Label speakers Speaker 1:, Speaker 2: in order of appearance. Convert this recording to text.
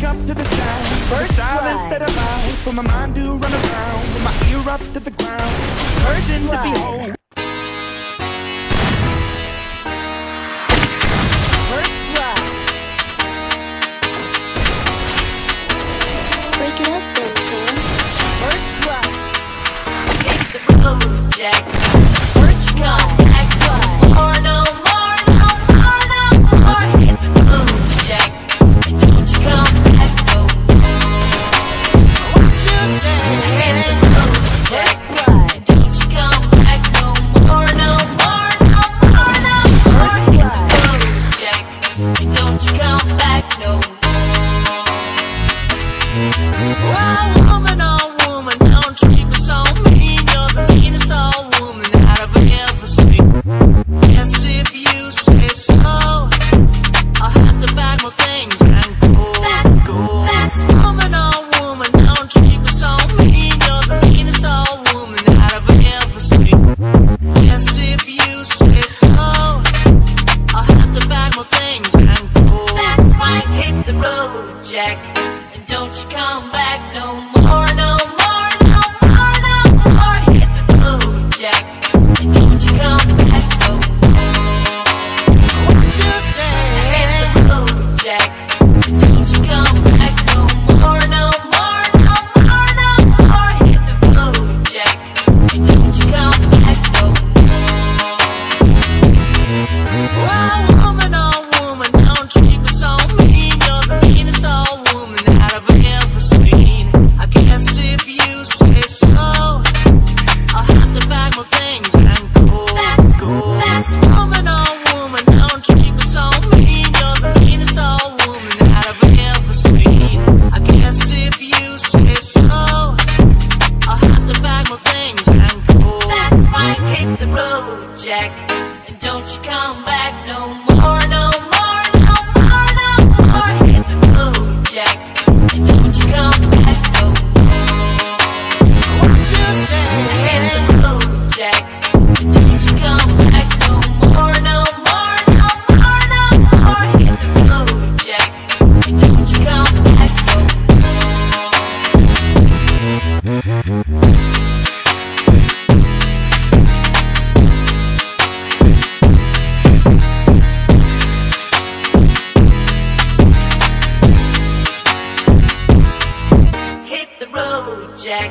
Speaker 1: wake up to the sound First the silence blood. that allows for my mind to run around With my ear up to the ground to behold
Speaker 2: First blood. First blood.
Speaker 3: The Jack. Wow, woman, oh. And don't you come back no more, no And don't you come back. deck.